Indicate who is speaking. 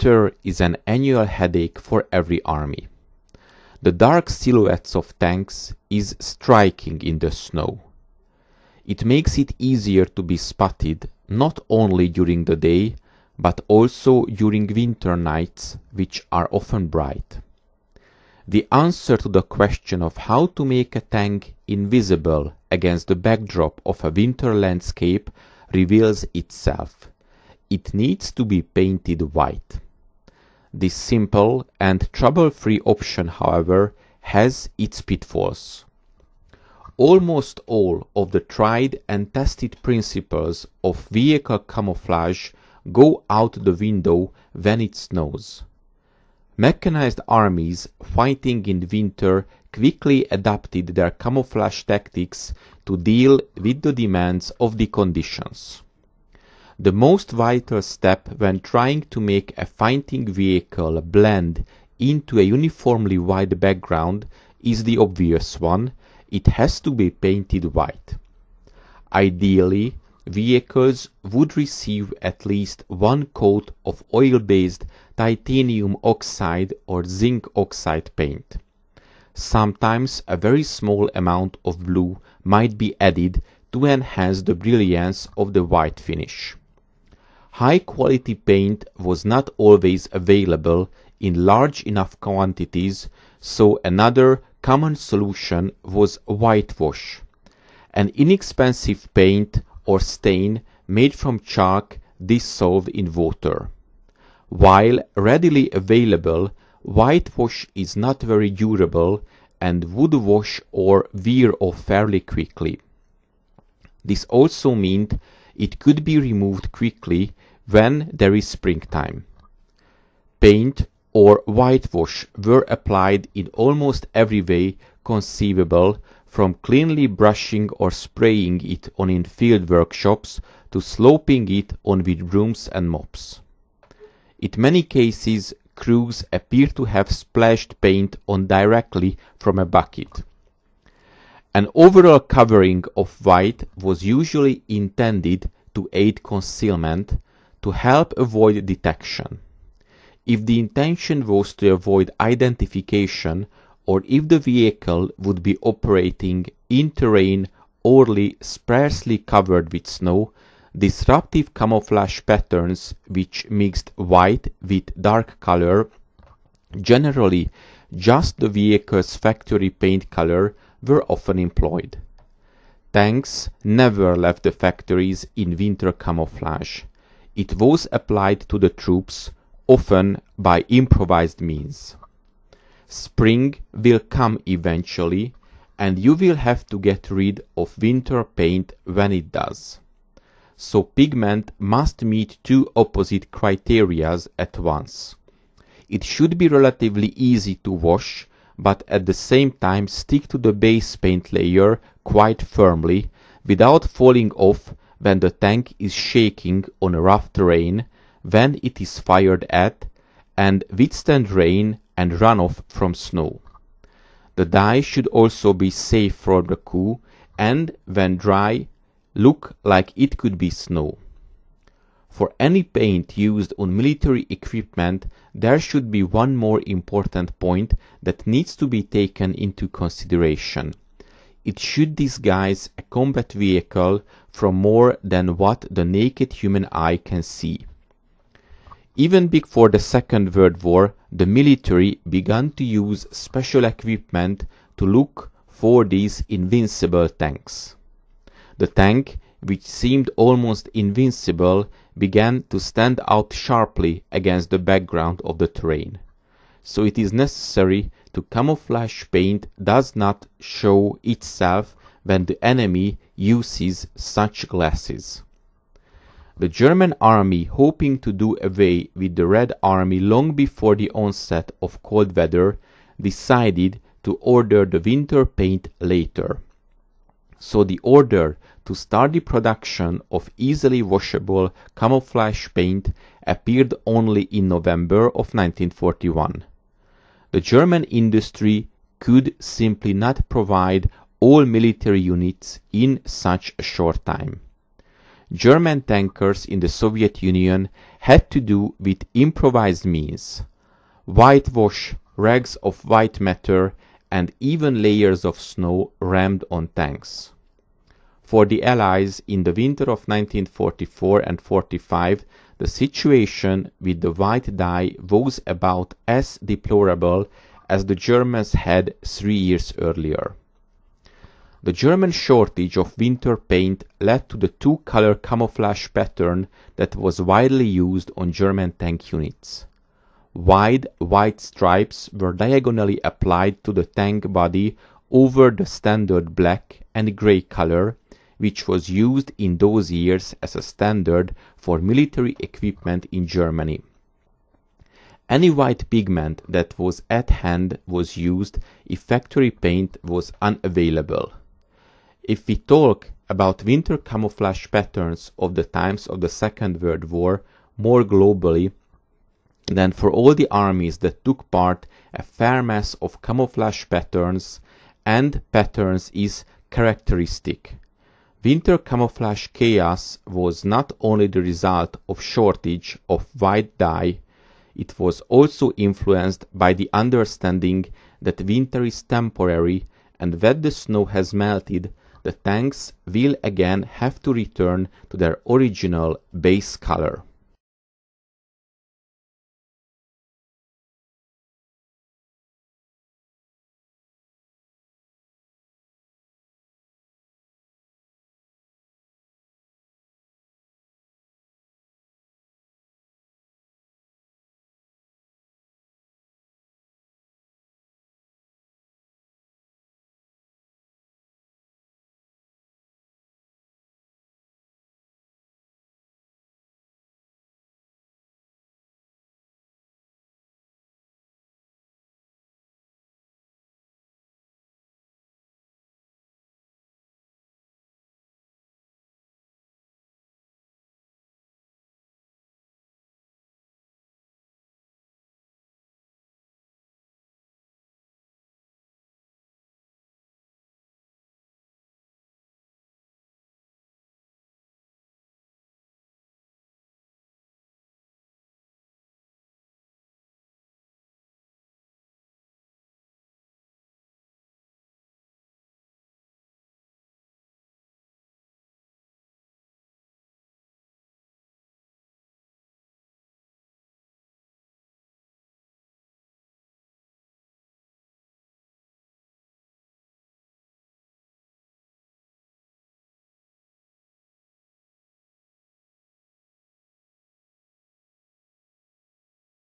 Speaker 1: Winter is an annual headache for every army. The dark silhouettes of tanks is striking in the snow. It makes it easier to be spotted not only during the day but also during winter nights which are often bright. The answer to the question of how to make a tank invisible against the backdrop of a winter landscape reveals itself it needs to be painted white. This simple and trouble-free option, however, has its pitfalls. Almost all of the tried and tested principles of vehicle camouflage go out the window when it snows. Mechanized armies fighting in winter quickly adapted their camouflage tactics to deal with the demands of the conditions. The most vital step when trying to make a fighting vehicle blend into a uniformly white background is the obvious one, it has to be painted white. Ideally, vehicles would receive at least one coat of oil-based titanium oxide or zinc oxide paint. Sometimes a very small amount of blue might be added to enhance the brilliance of the white finish. High quality paint was not always available in large enough quantities, so another common solution was whitewash, an inexpensive paint or stain made from chalk dissolved in water. While readily available, whitewash is not very durable and would wash or wear off fairly quickly. This also meant it could be removed quickly when there is springtime. Paint or whitewash were applied in almost every way conceivable, from cleanly brushing or spraying it on in field workshops to sloping it on with brooms and mops. In many cases crews appear to have splashed paint on directly from a bucket. An overall covering of white was usually intended to aid concealment, to help avoid detection. If the intention was to avoid identification or if the vehicle would be operating in terrain orly sparsely covered with snow, disruptive camouflage patterns which mixed white with dark color, generally just the vehicle's factory paint color, were often employed. Tanks never left the factories in winter camouflage. It was applied to the troops, often by improvised means. Spring will come eventually, and you will have to get rid of winter paint when it does. So pigment must meet two opposite criterias at once. It should be relatively easy to wash, but at the same time stick to the base paint layer quite firmly, without falling off when the tank is shaking on a rough terrain, when it is fired at, and withstand rain and runoff from snow. The dye should also be safe for the coup, and, when dry, look like it could be snow. For any paint used on military equipment there should be one more important point that needs to be taken into consideration. It should disguise a combat vehicle from more than what the naked human eye can see. Even before the Second World War the military began to use special equipment to look for these invincible tanks. The tank, which seemed almost invincible, began to stand out sharply against the background of the terrain. So it is necessary to camouflage paint does not show itself when the enemy uses such glasses. The German army hoping to do away with the Red Army long before the onset of cold weather decided to order the winter paint later. So the order to start the production of easily washable camouflage paint appeared only in November of 1941. The German industry could simply not provide all military units in such a short time. German tankers in the Soviet Union had to do with improvised means whitewash, rags of white matter, and even layers of snow rammed on tanks. For the Allies in the winter of 1944 and 45 the situation with the white dye was about as deplorable as the Germans had three years earlier. The German shortage of winter paint led to the two-color camouflage pattern that was widely used on German tank units. Wide white stripes were diagonally applied to the tank body over the standard black and grey color, which was used in those years as a standard for military equipment in Germany. Any white pigment that was at hand was used if factory paint was unavailable. If we talk about winter camouflage patterns of the times of the Second World War more globally, then for all the armies that took part a fair mass of camouflage patterns and patterns is characteristic. Winter camouflage chaos was not only the result of shortage of white dye, it was also influenced by the understanding that winter is temporary and when the snow has melted the tanks will again have to return to their original base color.